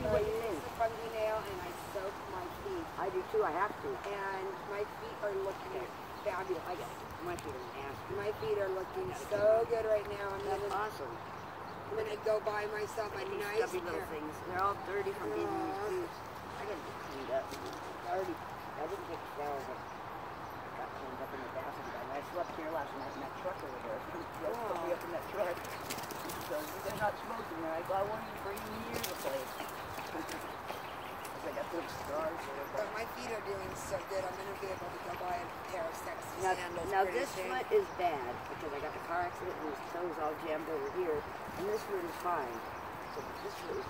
tell me So what I you use think. the fungi nail and I soak my feet. I do too. I have to. And my feet are looking fabulous. I got my feet are nasty. My feet are looking so good right now. I'm That's gonna, awesome. I'm gonna go buy myself a nice stubby little pair. things. They're all dirty from being in these uh, boots. I gotta get cleaned up. I already, I didn't take a shower, but I got cleaned up in the bathroom. I slept here last night in that truck over there. Russ put me up in that truck. So they're not smoking there. I I won't even bring you near the place. Because I got those scars. But my feet are doing so good. I'm gonna be able to go buy a pair of sexy now, sandals now this soon. foot is bad because I got the car accident and his toes all jammed over here. And this foot is fine. So this foot is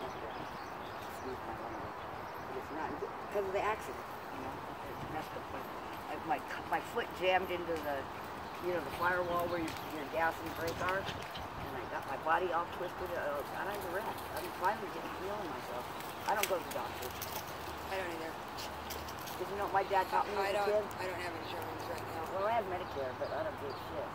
not bad. It's not that. But it's not because of the accident. You know, it messed up my, my my foot jammed into the you know the firewall where your, your gas and brake are, and I got my body all twisted. Uh, and I'm a wreck. I'm finally getting feeling myself. I don't go to the doctor. I don't either. Did you know what my dad taught me I as don't. kid? I don't have insurance right now. Well, I have Medicare, but I don't give a shit.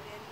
presidente.